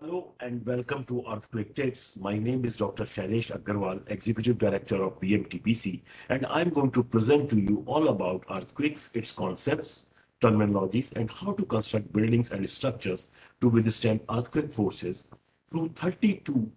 Hello and welcome to Earthquake Tips. My name is Dr. Shailesh Agrawal, Executive Director of BMTPC, and I'm going to present to you all about earthquakes, its concepts, terminologies, and how to construct buildings and structures to withstand earthquake forces through 32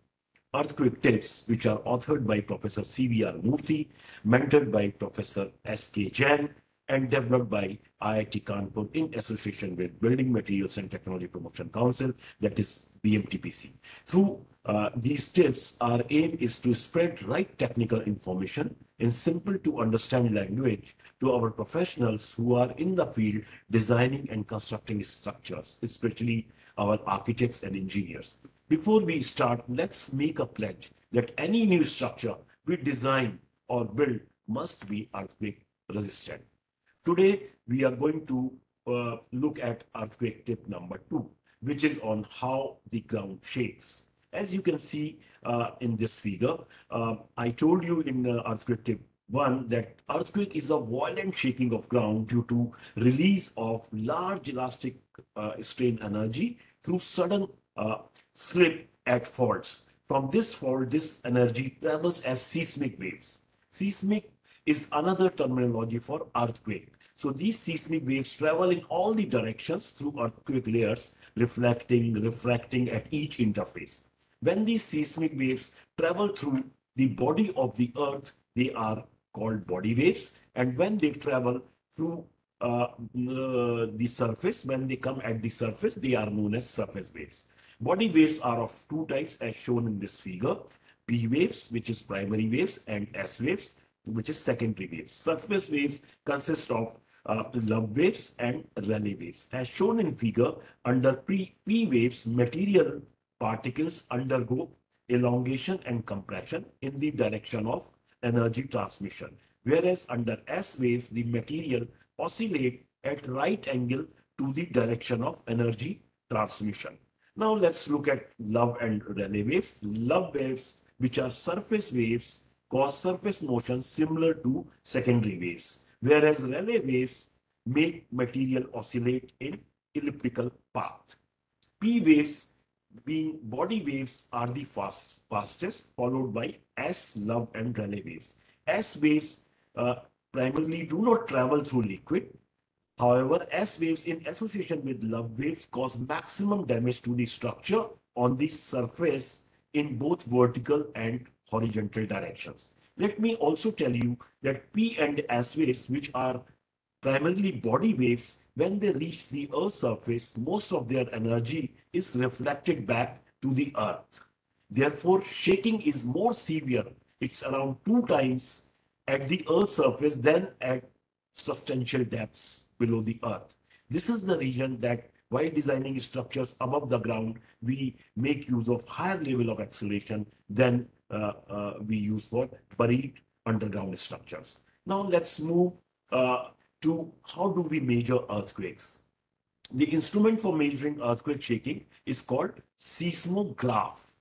earthquake tips, which are authored by Professor C.V.R. Murthy, mentored by Professor S.K. Jain, and developed by IIT Kanpur in association with Building Materials and Technology Promotion Council, that is BMTPC. Through uh, these tips, our aim is to spread right technical information in simple to understand language to our professionals who are in the field designing and constructing structures, especially our architects and engineers. Before we start, let's make a pledge that any new structure we design or build must be earthquake resistant. Today, we are going to uh, look at earthquake tip number two, which is on how the ground shakes. As you can see uh, in this figure, uh, I told you in uh, earthquake tip one that earthquake is a violent shaking of ground due to release of large elastic uh, strain energy through sudden uh, slip at faults. From this fault, this energy travels as seismic waves. Seismic is another terminology for earthquake. So these seismic waves travel in all the directions through earthquake layers, reflecting, refracting at each interface. When these seismic waves travel through the body of the earth, they are called body waves. And when they travel through uh, the surface, when they come at the surface, they are known as surface waves. Body waves are of two types as shown in this figure. P waves, which is primary waves, and S waves, which is secondary waves. Surface waves consist of uh, love waves and Rayleigh waves. As shown in figure, under P, P waves, material particles undergo elongation and compression in the direction of energy transmission. Whereas under S waves, the material oscillate at right angle to the direction of energy transmission. Now let's look at love and Rayleigh waves. Love waves, which are surface waves, cause surface motion similar to secondary waves, whereas Rayleigh waves make material oscillate in elliptical path. P waves being body waves are the fast, fastest, followed by S, love, and Rayleigh waves. S waves uh, primarily do not travel through liquid. However, S waves in association with love waves cause maximum damage to the structure on the surface in both vertical and horizontal directions. Let me also tell you that P and S waves, which are primarily body waves, when they reach the Earth's surface, most of their energy is reflected back to the Earth. Therefore, shaking is more severe. It's around two times at the Earth's surface than at substantial depths below the Earth. This is the reason that while designing structures above the ground, we make use of higher level of acceleration than we use for buried underground structures. Now let's move uh, to how do we measure earthquakes. The instrument for measuring earthquake shaking is called seismograph.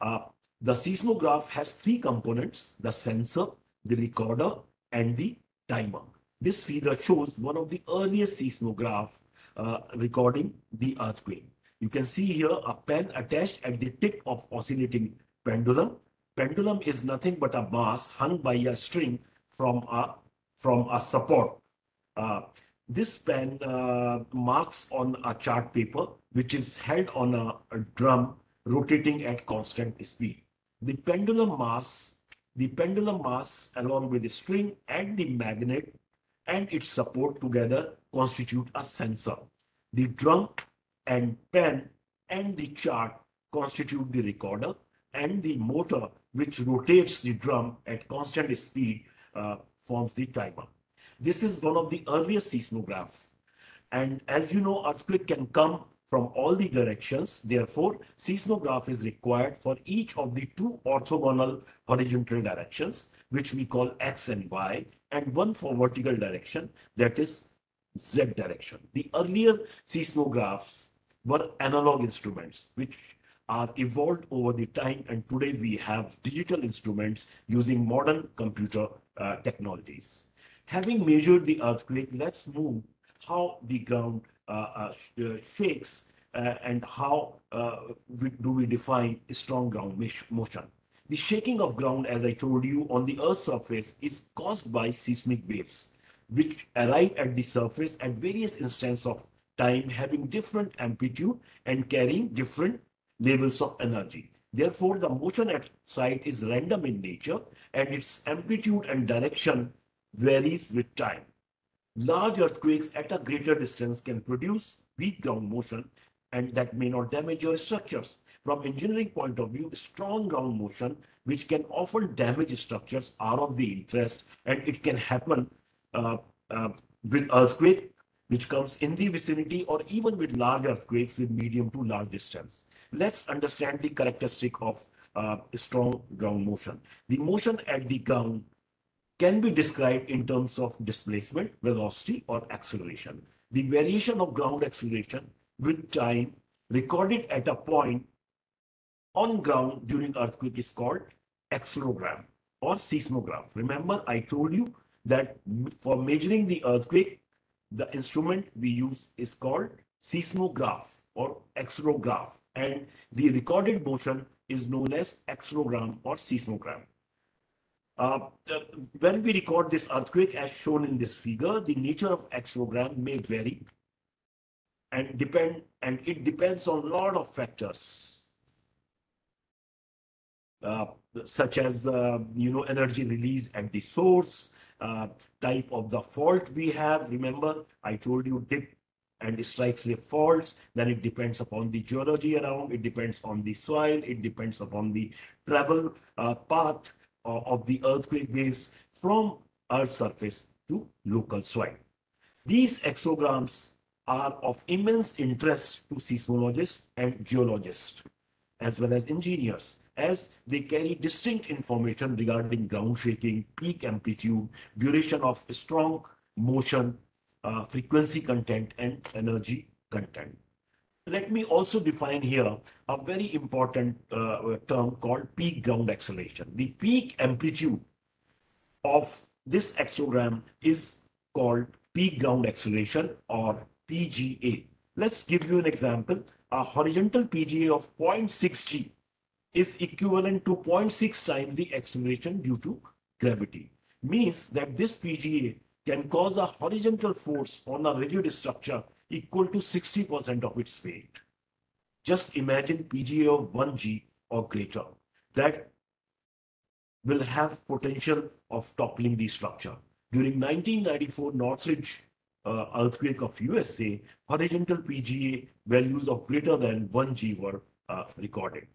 Uh, the seismograph has three components, the sensor, the recorder, and the timer. This figure shows one of the earliest seismograph uh, recording the earthquake. You can see here a pen attached at the tip of oscillating pendulum Pendulum is nothing but a mass hung by a string from a, from a support. Uh, this pen uh, marks on a chart paper, which is held on a, a drum rotating at constant speed. The pendulum mass, the pendulum mass along with the string and the magnet and its support together constitute a sensor. The drum and pen and the chart constitute the recorder and the motor which rotates the drum at constant speed uh, forms the timer. This is one of the earliest seismographs. And as you know, earthquake can come from all the directions. Therefore, seismograph is required for each of the two orthogonal horizontal directions, which we call X and Y, and one for vertical direction, that is Z direction. The earlier seismographs were analog instruments, which are evolved over the time and today we have digital instruments using modern computer uh, technologies. Having measured the earthquake, let's move how the ground uh, uh, uh shakes uh, and how uh, we, do we define strong ground motion. The shaking of ground, as I told you, on the Earth's surface is caused by seismic waves, which arrive at the surface at various instants of time, having different amplitude and carrying different levels of energy. Therefore, the motion at site is random in nature and its amplitude and direction varies with time. Large earthquakes at a greater distance can produce weak ground motion and that may not damage your structures. From engineering point of view, strong ground motion, which can often damage structures, are of the interest, and it can happen uh, uh, with earthquake, which comes in the vicinity, or even with large earthquakes with medium to large distance. Let's understand the characteristic of uh, strong ground motion. The motion at the ground can be described in terms of displacement, velocity, or acceleration. The variation of ground acceleration with time recorded at a point on ground during earthquake is called accelerogram or seismograph. Remember, I told you that for measuring the earthquake, the instrument we use is called seismograph or accelerogram, and the recorded motion is known as accelerogram or seismogram. Uh, when we record this earthquake as shown in this figure, the nature of accelerogram may vary and depend and it depends on a lot of factors uh, such as uh, you know energy release at the source uh, type of the fault we have remember? I told you dip and strikes the faults then it depends upon the geology around it depends on the soil it depends upon the travel uh, path uh, of the earthquake waves from Earth surface to local soil. These accelerograms are of immense interest to seismologists and geologists, as well as engineers, as they carry distinct information regarding ground shaking, peak amplitude, duration of strong motion, uh, frequency content, and energy content. Let me also define here a very important uh, term called peak ground acceleration. The peak amplitude of this accelerogram is called peak ground acceleration or PGA. Let's give you an example. A horizontal PGA of 0.6 g is equivalent to 0.6 times the acceleration due to gravity. Means that this PGA can cause a horizontal force on a rigid structure equal to 60% of its weight. Just imagine PGA of 1G or greater. That will have potential of toppling the structure. During 1994 Northridge uh, earthquake of USA, horizontal PGA values of greater than 1 G were uh, recorded.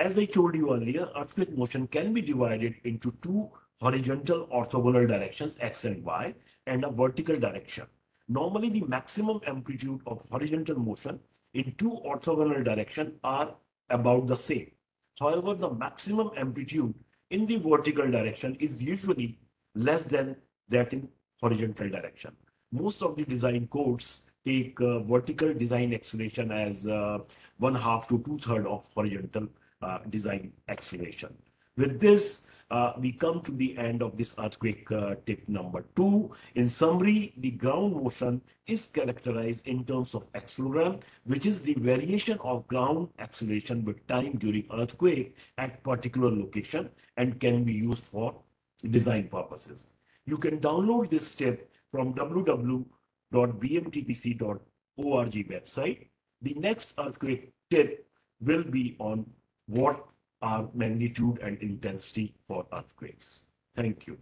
As I told you earlier, earthquake motion can be divided into two horizontal orthogonal directions, X and Y, and a vertical direction. Normally, the maximum amplitude of horizontal motion in two orthogonal directions are about the same. However, the maximum amplitude in the vertical direction is usually less than that in horizontal direction most of the design codes take uh, vertical design acceleration as uh, one half to two third of horizontal design acceleration. With this, uh, we come to the end of this earthquake uh, tip number two. In summary, the ground motion is characterized in terms of accelerogram, which is the variation of ground acceleration with time during earthquake at particular location and can be used for design purposes. You can download this tip from www.bmtpc.org website. The next earthquake tip will be on what are magnitude and intensity for earthquakes. Thank you.